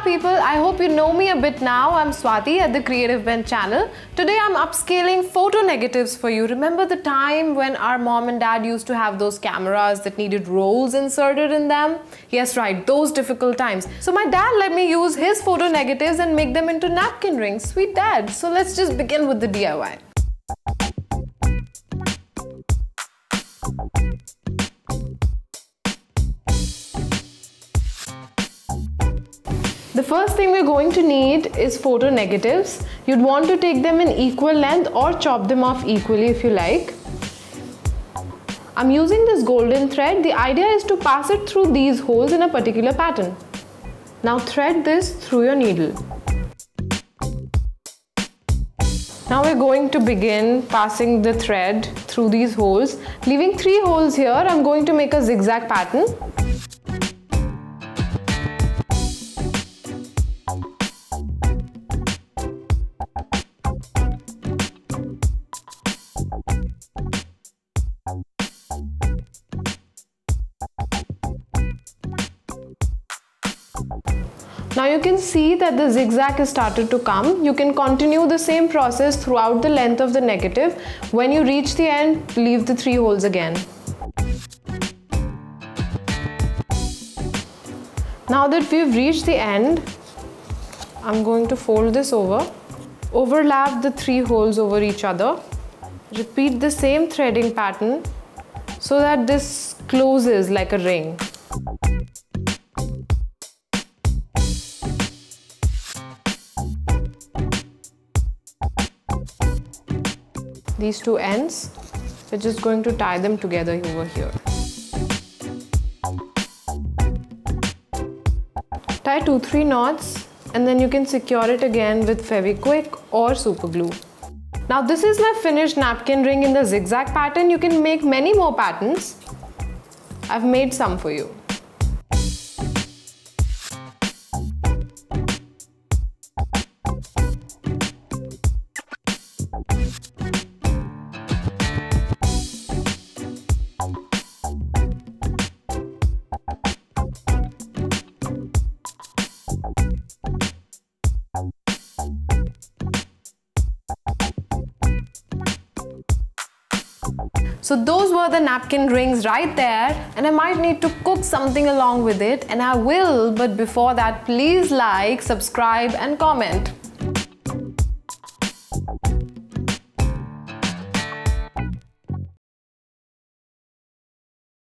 people, I hope you know me a bit now. I'm Swati at the Creative Bent channel. Today I'm upscaling photo negatives for you. Remember the time when our mom and dad used to have those cameras that needed rolls inserted in them? Yes, right, those difficult times. So my dad let me use his photo negatives and make them into napkin rings. Sweet dad. So let's just begin with the DIY. The first thing we're going to need is photo negatives. You'd want to take them in equal length or chop them off equally if you like. I'm using this golden thread. The idea is to pass it through these holes in a particular pattern. Now thread this through your needle. Now we're going to begin passing the thread through these holes. Leaving three holes here, I'm going to make a zigzag pattern. Now you can see that the zigzag has started to come. You can continue the same process throughout the length of the negative. When you reach the end, leave the three holes again. Now that we've reached the end, I'm going to fold this over. Overlap the three holes over each other. Repeat the same threading pattern so that this closes like a ring. These two ends we're just going to tie them together over here. Tie two three knots and then you can secure it again with Fevikwik or super glue. Now this is my finished napkin ring in the zigzag pattern. You can make many more patterns. I've made some for you So those were the napkin rings right there and I might need to cook something along with it and I will but before that please like, subscribe and comment.